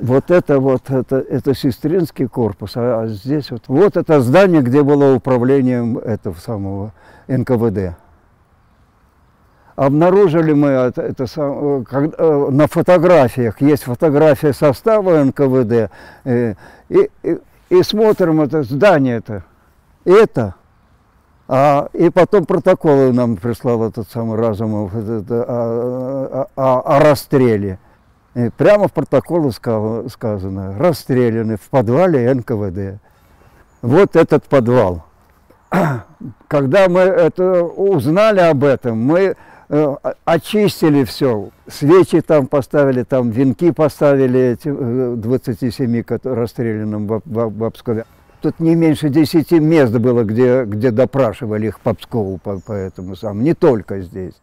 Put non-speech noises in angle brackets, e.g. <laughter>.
Вот это вот, это, это сестринский корпус, а, а здесь вот, вот это здание, где было управлением этого самого НКВД. Обнаружили мы это, это сам, как, э, на фотографиях, есть фотография состава НКВД, э, и, и, и смотрим это здание это, это, а, и потом протоколы нам прислал этот самый Разумов это, это, о, о, о расстреле. И прямо в протоколе сказано, расстреляны в подвале НКВД. Вот этот подвал. <clears throat> Когда мы это узнали об этом, мы э, очистили все. Свечи там поставили, там венки поставили эти, э, 27 расстрелянным в Обскове. Тут не меньше 10 мест было, где, где допрашивали их по Пскову, по, по этому самому, не только здесь.